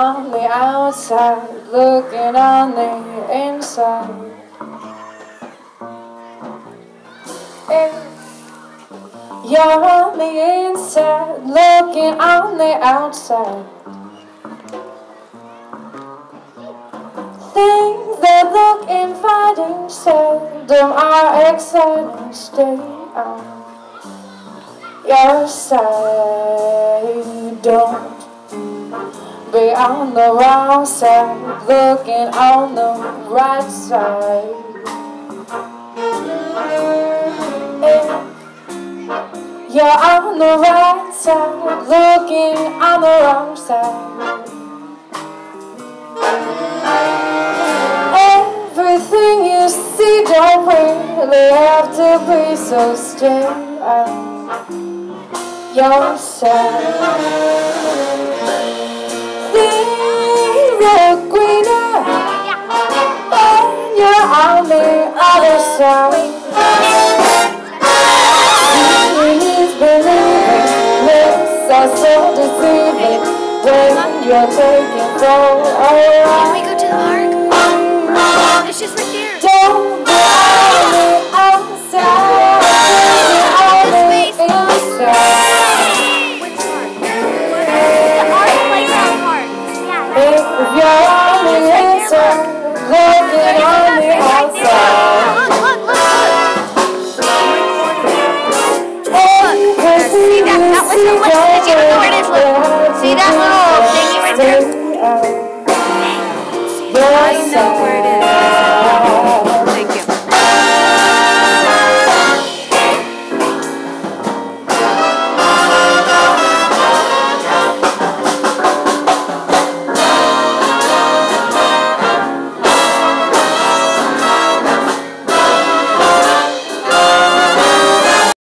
outside, looking on the inside. You're on the inside, looking on the outside. Things that look inviting seldom are exciting. Stay on your side. Don't on the wrong side, looking on the right side. You're on the right side, looking on the wrong side. Everything you see don't really have to be so stay on your on the other side. Please believe it, are so deceiving when you're taking control. so much you. Look, see that little thingy right there? I know where it is.